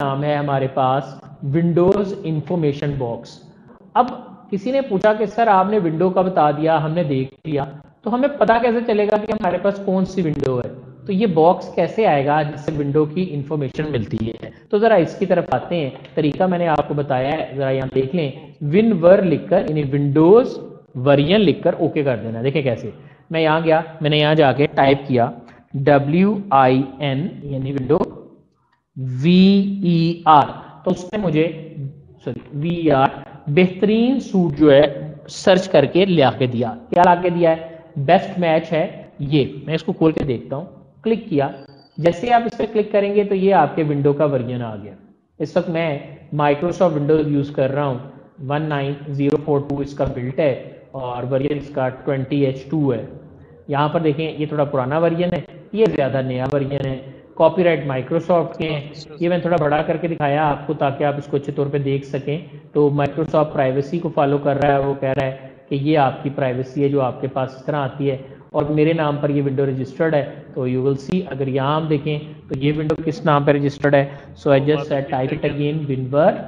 नाम है हमारे पास विंडोज़ इंफॉर्मेशन बॉक्स। अब किसी ने पूछा कि सर आपने विंडो का बता दिया, हमने देख लिया तो हमें पता कैसे चलेगा कि हमारे पास कौन सी विंडो है? तो ये बॉक्स कैसे आएगा जिससे विंडो की इंफॉर्मेशन मिलती है? तो जरा इसकी तरफ़ आते हैं। तरीका मैंने आपको बताया है, जरा यहाँ देख लें। विन वर लिखकर, यानी विंडोज़ वरियन लिखकर ओके कर देना। देखें कैसे। मैं यहाँ गया, मैंने यहाँ जाके टाइप किया डब्ल्यू आई एन यानी विंडो वी ई आर तो उसने मुझे सॉरी वी आर बेहतरीन सूट जो है सर्च करके ला के दिया। क्या ला के दिया है? बेस्ट मैच है ये। मैं इसको खोल के देखता हूँ। क्लिक किया। जैसे आप इस पर क्लिक करेंगे तो ये आपके विंडो का वर्जन आ गया। इस वक्त मैं माइक्रोसॉफ्ट विंडोज़ यूज़ कर रहा हूँ। 19042 इसका बिल्ट है और वर्जन इसका 20H2 है। यहाँ पर देखें, ये थोड़ा पुराना वर्जन है। ये ज़्यादा नया वर्जन है। कॉपीराइट माइक्रोसॉफ्ट के। हैं ये मैंने थोड़ा बड़ा करके दिखाया आपको ताकि आप इसको अच्छे तौर पे देख सकें। तो माइक्रोसॉफ्ट प्राइवेसी को फॉलो कर रहा है वो कह रहा है कि ये आपकी प्राइवेसी है जो आपके पास इस तरह आती है। और मेरे नाम पर ये विंडो रजिस्टर्ड है तो यू विल सी अगर यहाँ हम देखें तो ये विंडो किस नाम पर रजिस्टर्ड है? So I just set type it again winver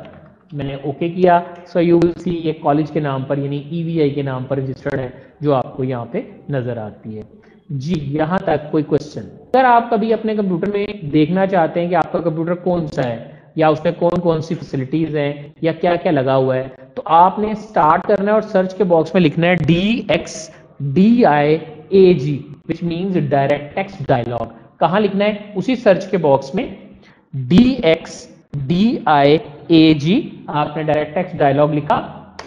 मैंने ओके okay किया। सो यू विल सी ये कॉलेज के नाम पर यानी ईवीआई e के नाम पर रजिस्टर्ड है जो आपको यहाँ पे नज़र आती है। जी, यहाँ तक, कोई क्वेश्चन अगर आप कभी अपने कंप्यूटर में देखना चाहते हैं कि आपका कंप्यूटर कौन सा है, या उसमें कौन कौन सी फैसिलिटीज़ हैं, या क्या क्या लगा हुआ है तो आपने स्टार्ट करना है और सर्च के बॉक्स में लिखना है D X D I A G which means direct X dialog कहा लिखना है? उसी सर्च के बॉक्स में D X D I A G आपने डायरेक्ट टेक्स डायलॉग लिखा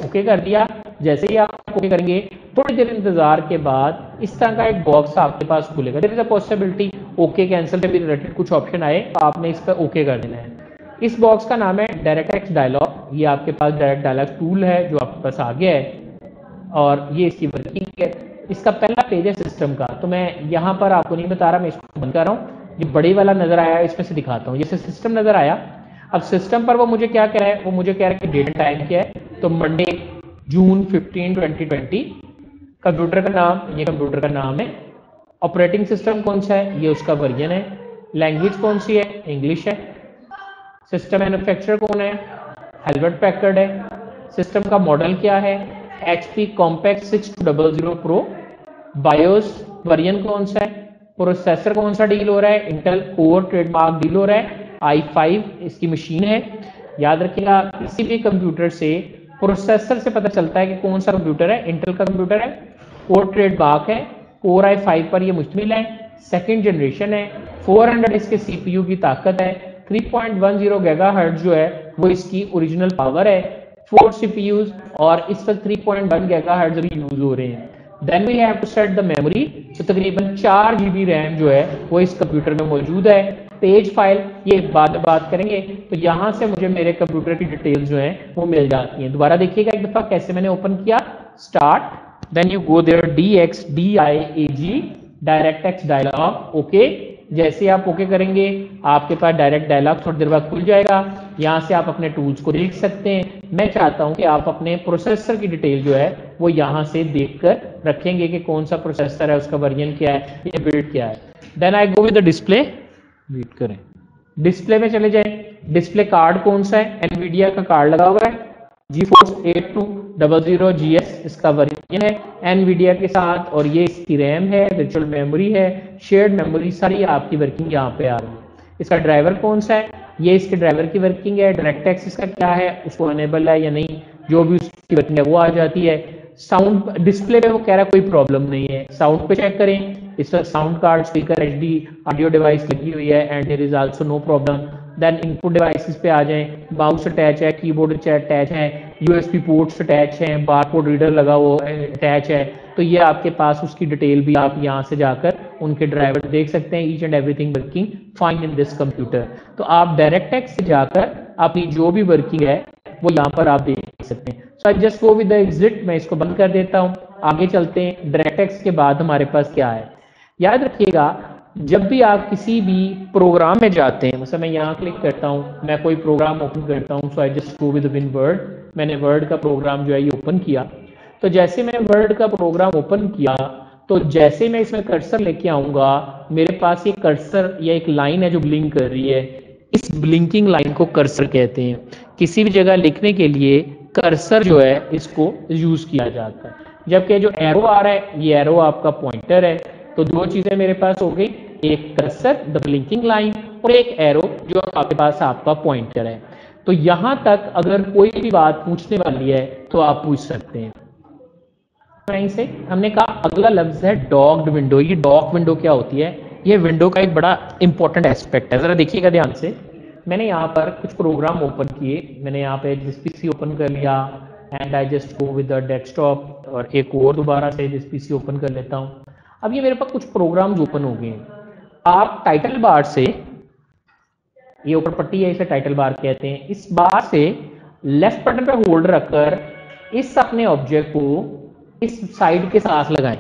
ओके कर दिया. जैसे ही आप ओके करेंगे, थोड़ी देर इंतज़ार के बाद इस तरह का एक बॉक्स आपके पास खुलेगा। There is a possibility okay cancel से भी रिलेटेड कुछ ऑप्शन आए तो आपने इस पर ओके कर देना है। इस बॉक्स का नाम है डायरेक्ट टेक्स्ट डायलॉग ये आपके पास डायरेक्ट डायलॉग टूल है, जो आपके पास आ गया है, और ये इसकी वर्किंग है। इसका पहला पेज है सिस्टम का। तो मैं यहाँ पर आपको नहीं बता रहा, मैं इसको बंद कर रहा हूँ। ये बड़े वाला नज़र आया, इसमें से दिखाता हूँ। जैसे सिस्टम नज़र आया, अब सिस्टम पर वो मुझे क्या कह रहा है, वो मुझे कह रहा है कि डेट टाइम क्या है। तो मंडे जून 15 2020 कंप्यूटर का नाम, ये कंप्यूटर का नाम है। ऑपरेटिंग सिस्टम कौन सा है? ये उसका वर्जन है। लैंग्वेज कौन सी है? इंग्लिश है। सिस्टम मैन्युफैक्चरर कौन है? हेलवेट पैकर्ड है। सिस्टम का मॉडल क्या है? H P Compaq six double zero pro BIOS version कौन सा है? प्रोसेसर कौन सा डील हो रहा है? इंटेल कोर ट्रेडमार्क डील हो रहा है। आई फाइव इसकी मशीन है। याद रखिएगा, किसी भी कंप्यूटर से प्रोसेसर से पता चलता है कि कौन सा कंप्यूटर है इंटेल का कंप्यूटर है कोर ट्रेड बाक है कोर आई फाइव पर ये मुश्तमिल है सेकेंड जनरेशन है 400 इसके सीपीयू की ताकत है 3.10 गीगाहर्ट्ज जो है, वो इसकी ओरिजिनल पावर है फोर सीपीयूज और इस वक्त 3.1 गीगाहर्ट्ज अभी यूज़ हो रहे हैं। Then we have to set the memory तो तकरीबन चार जीबी रैम जो है, वो इस कंप्यूटर में मौजूद है। पेज फ़ाइल, ये बाद में बात करेंगे। तो यहाँ से मुझे मेरे कंप्यूटर की डिटेल्स जो है, वो मिल जाती हैं। दोबारा देखिएगा एक दफ़ा कैसे मैंने ओपन किया। Start then you go there D X D I A G direct X dialog okay जैसे आप ओके करेंगे, आपके पास डायरेक्ट डायलॉग थोड़ी देर बाद खुल जाएगा। यहाँ से आप अपने टूल्स को देख सकते हैं। मैं चाहता हूँ कि आप अपने प्रोसेसर की डिटेल जो है, वो यहाँ से देखकर रखेंगे कि कौन सा प्रोसेसर है, उसका वर्जन क्या है, ये बिल्ड क्या है। Then I go with display wait करें। डिस्प्ले में चले जाए। डिस्प्ले कार्ड कौन सा है? एनवीडिया का कार्ड लगा हुआ है। GeForce eight two double zero G S इसका वर्जन है। एनवीडिया के साथ और ये इसकी रैम है वर्चुअल मेमोरी है शेयर्ड मेमोरी सारी आपकी वर्किंग यहाँ पे आ रही है। इसका ड्राइवर कौन सा है? ये इसके ड्राइवर की वर्किंग है। डायरेक्ट एक्सिस का क्या है? उसको अनेबल है या नहीं? जो भी उसकी वर्किंग है वो आ जाती है। साउंड डिस्प्ले पे वो कह रहा कोई प्रॉब्लम नहीं है। साउंड पे चेक करें। पर sound card speaker H D audio device लगी हुई है and there is also no problem then input devices पे आ जाएँ। माउस अटैच है कीबोर्ड अटैच है यूएसबी पोर्ट्स अटैच हैं बारकोड रीडर लगा हुआ अटैच है। तो ये आपके पास उसकी डिटेल भी आप यहाँ से जाकर उनके ड्राइवर देख सकते हैं each and everything working fine in this computer तो आप डायरेक्ट एक्स से जाकर अपनी जो भी वर्किंग है, वो यहाँ पर आप देख सकते हैं। So I just go with exit मैं इसको बंद कर देता हूँ। आगे चलते हैं। डायरेक्ट एक्स के बाद हमारे पास क्या है? याद रखिएगा, जब भी आप किसी भी प्रोग्राम में जाते हैं मतलब मैं यहाँ क्लिक करता हूँ, मैं कोई प्रोग्राम ओपन करता हूँ so I just go with winword मैंने वर्ड का प्रोग्राम जो है ये ओपन किया। तो जैसे मैं वर्ड का प्रोग्राम ओपन किया तो जैसे मैं इसमें कर्सर लेके आऊँगा, मेरे पास ये कर्सर या एक लाइन है जो ब्लिंक कर रही है, इस ब्लिंकिंग लाइन को कर्सर कहते हैं। किसी भी जगह लिखने के लिए कर्सर जो है, इसको यूज़ किया जाता है। जबकि जो एरो आ रहा है, ये एरो आपका पॉइंटर है। तो दो चीज़ें मेरे पास हो गई, एक कर्सर द ब्लिंकिंग लाइन और एक एरो जो आपके पास आपका पॉइंटर है। तो यहाँ तक अगर कोई भी बात पूछने वाली है तो आप पूछ सकते हैं। से, हमने कहा, अगला लफ्ज है डॉग्ड विंडो ये डॉग विंडो क्या होती है? ये विंडो का एक बड़ा इंपॉर्टेंट एस्पेक्ट है। जरा देखिएगा ध्यान से। मैंने यहाँ पर कुछ प्रोग्राम ओपन किए। मैंने यहाँ पे जिस पीसी ओपन कर लिया and I just go with desktop और एक और दोबारा से जिस पीसी ओपन कर लेता हूँ। अब ये मेरे पास कुछ प्रोग्राम्स ओपन हो गए आप टाइटल बार से, ये ऊपर पट्टी है, इसे टाइटल बार कहते हैं। इस बार से लेफ़्ट बटन पे होल्ड रखकर इस अपने ऑब्जेक्ट को इस साइड के साथ लगाएँ।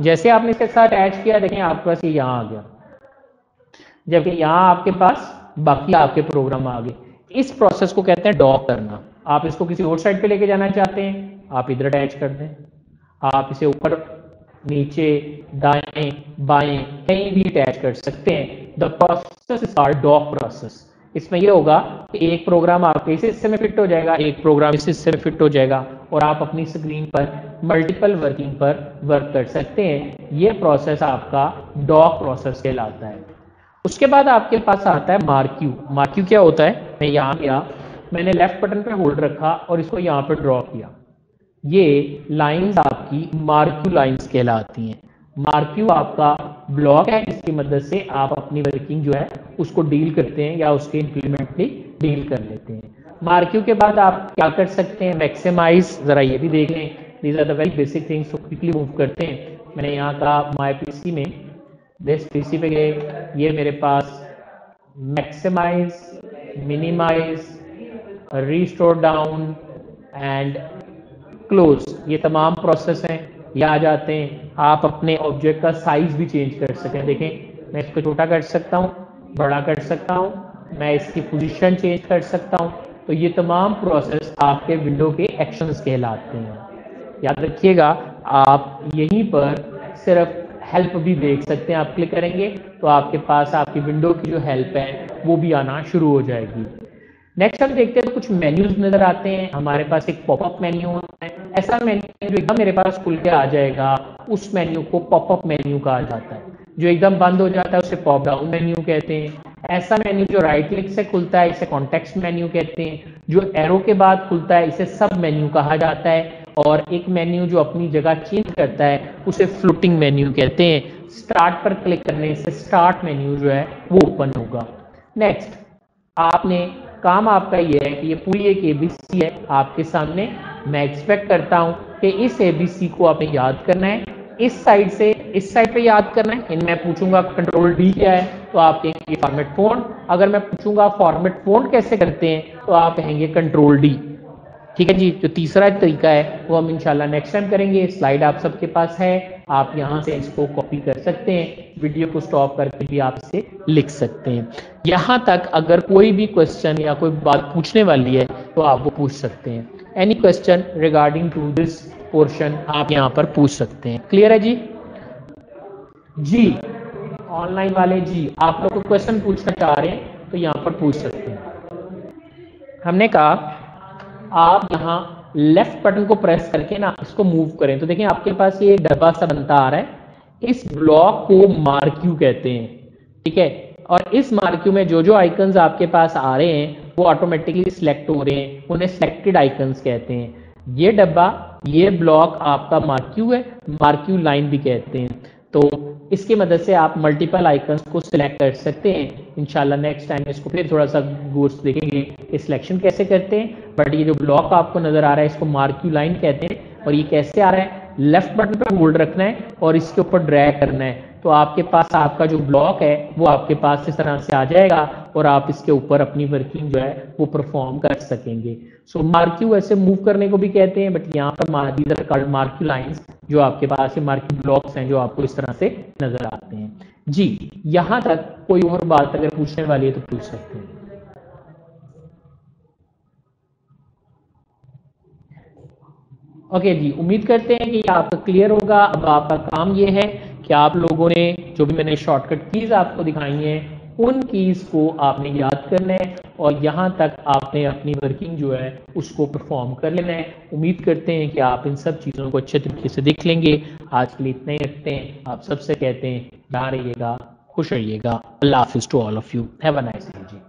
जैसे आपने इसके साथ अटैच किया, देखें आपके पास ये यहाँ आ गया। जबकि यहाँ आपके पास बाकी आपके प्रोग्राम आ गए। इस प्रोसेस को कहते हैं डॉक करना। आप इसको किसी और साइड पे लेके जाना चाहते हैं, आप इधर अटैच कर दें। आप इसे ऊपर नीचे दाएँ, बाएँ कहीं भी अटैच कर सकते हैं। The process is are dock process इसमें यह होगा कि एक प्रोग्राम आपके इस हिस्से में फिट हो जाएगा, एक प्रोग्राम इस हिस्से में फिट हो जाएगा और आप अपनी स्क्रीन पर मल्टीपल वर्किंग पर वर्क कर सकते हैं। यह प्रोसेस आपका डॉक प्रोसेस कहलाता है। उसके बाद आपके पास आता है मार्क्यू मार्क्यू क्या होता है? मैं यहाँ गया, मैंने लेफ़्ट बटन पे होल्ड रखा और इसको यहाँ पर ड्रॉ किया। ये लाइंस आपकी मार्क्यू लाइंस कहलाती हैं। मार्क्यू आपका ब्लॉक है जिसकी मदद से आप अपनी वर्किंग जो है, उसको डील करते हैं या उसके इंप्लीमेंट भी डील कर लेते हैं। मार्क्यू के बाद आप क्या कर सकते हैं? मैक्सिमाइज जरा ये भी देख लें। These are the very basic things quickly move करते हैं। मैंने यहाँ कहा माई पीसी में दिस पीसी पे गए, ये मेरे पास maximise minimise restore down and close ये तमाम प्रोसेस हैं, ये आ जाते हैं। आप अपने ऑब्जेक्ट का साइज़ भी चेंज कर सकें। देखें, मैं इसको छोटा कर सकता हूँ, बड़ा कर सकता हूँ, मैं इसकी पोजीशन चेंज कर सकता हूँ। तो ये तमाम प्रोसेस आपके विंडो के एक्शंस कहलाते हैं। याद रखिएगा, आप यहीं पर सिर्फ़ हेल्प भी देख सकते हैं। आप क्लिक करेंगे तो आपके पास आपकी विंडो की जो हेल्प है, वो भी आना शुरू हो जाएगी। नेक्स्ट हम देखते हैं, कुछ मेन्यूज नज़र आते हैं। हमारे पास एक पॉपअप मेन्यू ऐसा मेन्यू एकदम मेरे पास खुल के आ जाएगा, उस मेन्यू को पॉपअप मेन्यू कहा जाता है। जो एकदम बंद हो जाता है, उसे पॉप डाउन मेन्यू कहते हैं। ऐसा मेन्यू जो राइट क्लिक से खुलता है, इसे कॉन्टेक्स्ट मेन्यू कहते हैं। जो एरो के बाद खुलता है, इसे सब मेन्यू कहा जाता है। और एक मेन्यू जो अपनी जगह चेंज करता है, उसे फ्लोटिंग मेन्यू कहते हैं। स्टार्ट पर क्लिक करने से स्टार्ट मेन्यू जो है, वो ओपन होगा। नेक्स्ट आपने, काम आपका ये है कि ये पूरी एक एबीसी है आपके सामने। मैं एक्सपेक्ट करता हूँ कि इस एबीसी को आपने याद करना है। इस साइड से, इस साइड पे याद करना है। इन मैं पूछूँगा कंट्रोल डी क्या है तो आप कहेंगे फॉर्मेट फ़ोन अगर मैं पूछूँगा फॉर्मेट फ़ोन कैसे करते हैं तो आप कहेंगे कंट्रोल डी ठीक है जी, जो तीसरा तरीका है, वो हम इंशाल्लाह नेक्स्ट टाइम करेंगे। स्लाइड आप सबके पास है। आप यहाँ से इसको कॉपी कर सकते हैं। वीडियो को स्टॉप करके भी आप इसे लिख सकते हैं। यहाँ तक अगर कोई भी क्वेश्चन या कोई बात पूछने वाली है तो आप वो पूछ सकते हैं। Any question regarding to this portion आप यहाँ पर पूछ सकते हैं। क्लियर है जी? जी। ऑनलाइन वाले जी, आप लोग को क्वेश्चन पूछना चाह रहे हैं तो यहाँ पर पूछ सकते हैं। हमने कहा, आप यहाँ लेफ़्ट बटन को प्रेस करके ना इसको मूव करें। तो देखिए, आपके पास ये डब्बा सा बनता आ रहा है। इस ब्लॉक को मार्क्यू कहते हैं। ठीक है? और इस मार्क्यू में जो जो आइकन्स आपके पास आ रहे हैं वो ऑटोमेटिकली सिलेक्ट हो रहे हैं, उन्हें सिलेक्टेड आइकन्स कहते हैं। ये डब्बा, ये ब्लॉक आपका मार्क्यू है मार्क्यू लाइन भी कहते हैं। तो इसकी मदद से आप मल्टीपल आइकन्स को सिलेक्ट कर सकते हैं। इंशाल्लाह नेक्स्ट टाइम इसको फिर थोड़ा सा गोर्स देखेंगे कि सिलेक्शन कैसे करते हैं। बट ये जो ब्लॉक आपको नज़र आ रहा है, इसको मार्क्यू लाइन कहते हैं। और ये कैसे आ रहा है? लेफ़्ट बटन पर होल्ड रखना है और इसके ऊपर ड्रैग करना है। तो आपके पास आपका जो ब्लॉक है वो आपके पास इस तरह से आ जाएगा और आप इसके ऊपर अपनी वर्किंग जो है वो परफॉर्म कर सकेंगे। सो मार्क्यू ऐसे मूव करने को भी कहते हैं बट यहाँ पर मार्क्यू लाइंस जो आपके पास ये मार्क्यू ब्लॉक्स हैं जो आपको इस तरह से नज़र आते हैं। जी यहाँ तक कोई और बात अगर पूछने वाली है तो पूछ सकते हैं। ओके okay, जी उम्मीद करते हैं कि आपका क्लियर होगा। अब आपका काम ये है कि आप लोगों ने जो भी मैंने शॉर्टकट कीज आपको दिखाई हैं, उन कीज़ को आपने याद करना है और यहाँ तक आपने अपनी वर्किंग जो है, उसको परफॉर्म कर लेना है। उम्मीद करते हैं कि आप इन सब चीज़ों को अच्छे तरीके से देख लेंगे। आज के लिए इतना ही रखते हैं। आप सबसे कहते हैं जहाँ रहिएगा, खुश रहिएगा। अल्लाह हाफिज़ to all of you have a nice day